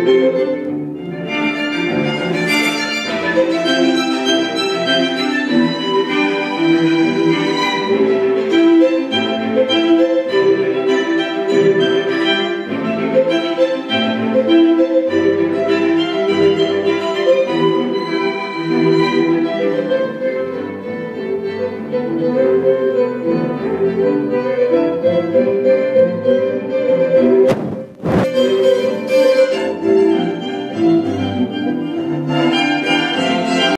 Música